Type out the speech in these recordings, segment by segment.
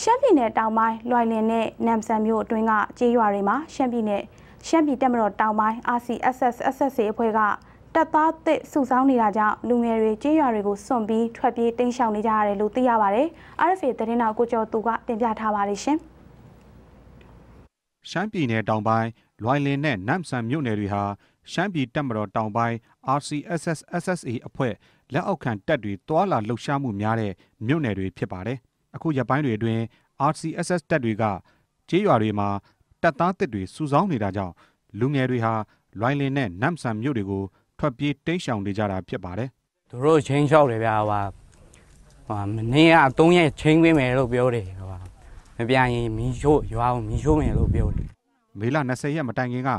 ရှမ်းပြည်နယ်တောင်ပိုင်းလွိုင်လင်နဲ့နမ်ဆန်မြို့အတွင်းကကြေးရွာတွေမှာရှမ်းပြည်နယ်ရှမ်းပြည်တပ်မတော်တောင်ပိုင်း RCSS SSA အဖွဲ့ကတပ်သားသစ်စုဆောင်းနေတာကြောင့်လူငယ်တွေကြေးရွာတွေကိုစွန့်ပြီးထွက်ပြေးတိမ်းရှောင်နေကြရတယ်လို့သိရပါတယ်။ RFA သတင်းတော်ကိုကျော်သူကတင်ပြထားပါတယ်ရှင်။ရှမ်းပြည်နယ်တောင်ပိုင်းလွိုင်လင်နဲ့နမ်ဆန်မြို့နယ်တွေဟာရှမ်းပြည်တပ်မတော်တောင်ပိုင်း RCSS SSA အဖွဲ့လက်အောက်ခံတပ်တွေတွာလာလှုပ်ရှားမှုများတဲ့မြို့နယ်တွေဖြစ်ပါတယ်။ အခုရက်ပိုင်းတွေအတွင်း RCSS တပ်တွေကကြေးရွာတွေမှာတပ်သားတစ်တွေစုဆောင်းနေတာကြောင့်လူငယ်တွေဟာလွိုင်လင်နဲ့နမ်ဆန်မြို့တွေကိုထွက်ပြေးတိမ်းရှောင်နေကြတာဖြစ်ပါတယ်။သူတို့ချင်းလျှောက်တယ်ဗျာဟိုဟာမနေ့က3ရက်ချင်းပေးမယ်လို့ပြောတယ်ဟိုဟာမပြန်ရင်မီးရှို့ရွာကိုမီးရှို့မယ်လို့ပြောတယ်မေလ20ရက်မတိုင်ခင်က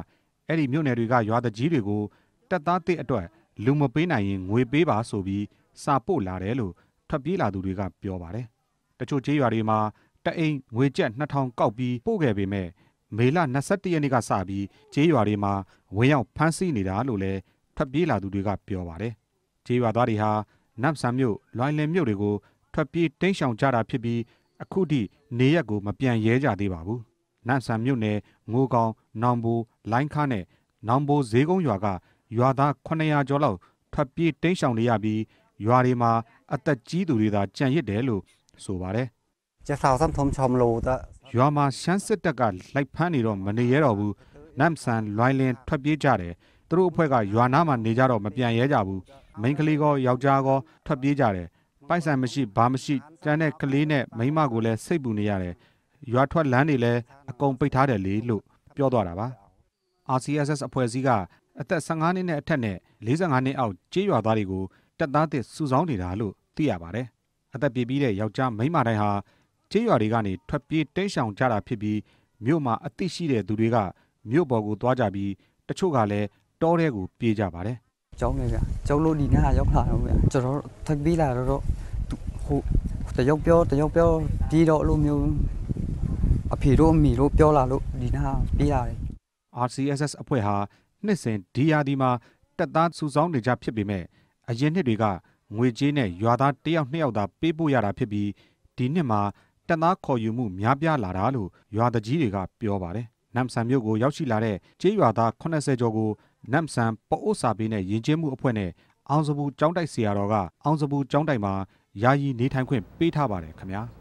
အဲ့ဒီမြို့နယ်တွေကရွာတကြီးတွေကိုတပ်သားတစ်အတွက်လူမပေးနိုင်ရင်ငွေပေးပါဆိုပြီးစာပို့လာတယ်လို့ထွက်ပြေးလာသူတွေကပြောပါတယ်။ တချို့ကြေးရွာတွေမှာတအိမ်ငွေကျပ်2000ကောက်ပြီးပို့ခဲ့ပေမဲ့မေလ21ရက်နေ့ကစပြီးကြေးရွာတွေမှာဝင်ရောက်ဖမ်းဆီးနေတာလို့လည်းထွက်ပြေးလာသူတွေကပြောပါတယ်။ကြေးရွာသားတွေဟာနမ်ဆန်မြို့လွိုင်လင်မြို့တွေကိုထွက်ပြေးတိမ်းရှောင်ကြတာဖြစ်ပြီးအခုထိနေရက်ကိုမပြန်ရဲကြသေးပါဘူး။နမ်ဆန်မြို့နယ်ငိုကောင်နောင်ဘူလိုင်းခါနဲ့နောင်ဘိုဈေးကုန်းရွာကရွာသား900ကျော်လောက်ထွက်ပြေးတိမ်းရှောင်နေရပြီးရွာတွေမှာအသက်ကြီးသူတွေသာကြံရစ်တယ်လို့ ဆိုပါတယ်။ကျဆောက်ဆမ်ထုံချောမလို့တရွာမှာရှမ်းစစ်တပ်ကလိုက်ဖမ်းနေတော့မနေရတော့ဘူး။နမ်ဆန်လွိုင်လင်းထွက်ပြေးကြတယ်။သူတို့အဖွဲ့ကရွာနာမှာနေကြတော့မပြန်ရဲကြဘူး။မိန်းကလေးကောယောက်ျားကောထွက်ပြေးကြတယ်။ပိုက်ဆံမရှိဘာမရှိတန်းတဲ့ကလေးနဲ့မိန်းမကိုလည်းစိတ်ပူနေရတယ်။ရွာထွက်လမ်းတွေလည်းအကုန်ပိတ်ထားတယ်လေလို့ပြောသွားတာပါ။ RCSS အဖွဲ့အစည်းကအသက်15နှစ်နဲ့အထက်နဲ့45နှစ်အောက်ကျေးရွာသားတွေကိုတပ်သားသစ်စုဆောင်းနေတာလို့သိရပါတယ်။ အသက်ပြည့်ပြီးတဲ့ယောက်ျားမိန်းမတိုင်းဟာကြေးရွာတွေကနေထွက်ပြေးတိမ်းရှောင်ကြတာဖြစ်ပြီးမြို့မှာအသိရှိတဲ့သူတွေကမြို့ပေါ်ကိုသွားကြပြီးတချို့ကလည်းတောထဲကိုပြေးကြပါတယ်ကျောင်းနေဗျကျောင်းလို့ဒီနာရောက်လာတော့ဗျကျွန်တော်ထပ်ပြီးလာတော့ဟိုတယောက်ပြောတယောက်ပြောပြီးတော့လို့မျိုးအဖေတို့အမိတို့ပြောလာလို့ဒီနာပြေးရတယ် RCSS အဖွဲ့ဟာနှစ်စဉ်ဒီယာဒီမှာတပ်သားစုဆောင်းနေကြဖြစ်ပေမဲ့အရင်နှစ်တွေက ငွေကြေးနဲ့ရွာသားတစ်ယောက်နှစ်ယောက်သာပေးပို့ရတာဖြစ်ပြီးဒီနှစ်မှာတပ်သားခေါ်ယူမှုများပြားလာတာလို့ရွာတကြီးတွေကပြောပါတယ်။နမ်ဆန်မြို့ကိုရောက်ရှိလာတဲ့ကြေးရွာသား80ကျော်ကိုနမ်ဆန်ပအိုးစာပေးနဲ့ယဉ်ကျေးမှုအဖွဲ့နဲ့အောင်စပူကျောင်းတိုက်ဆရာတော်ကအောင်စပူကျောင်းတိုက်မှာယာယီနေထိုင်ခွင့်ပေးထားပါတယ်ခင်ဗျာ။